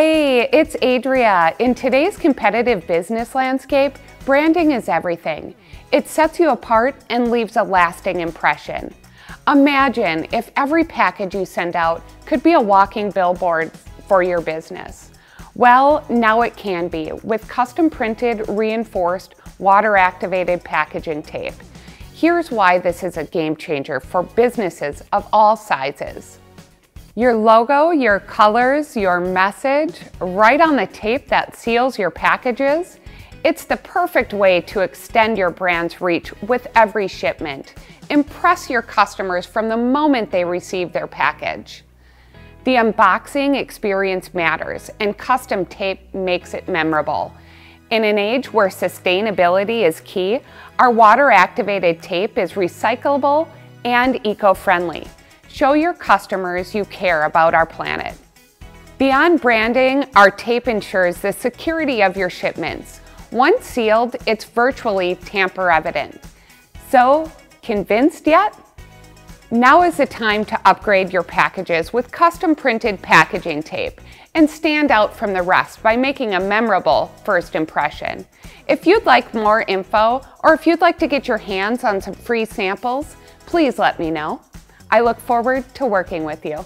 Hey, it's Adria. In today's competitive business landscape, branding is everything. It sets you apart and leaves a lasting impression. Imagine if every package you send out could be a walking billboard for your business. Well, now it can be with custom printed, reinforced, water activated packaging tape. Here's why this is a game changer for businesses of all sizes. Your logo, your colors, your message, right on the tape that seals your packages. It's the perfect way to extend your brand's reach with every shipment. Impress your customers from the moment they receive their package. The unboxing experience matters, and custom tape makes it memorable. In an age where sustainability is key, our water activated tape is recyclable and eco friendly. Show your customers you care about our planet. Beyond branding, our tape ensures the security of your shipments. Once sealed, it's virtually tamper evident. So, convinced yet? Now is the time to upgrade your packages with custom printed packaging tape and stand out from the rest by making a memorable first impression. If you'd like more info or if you'd like to get your hands on some free samples, please let me know. I look forward to working with you.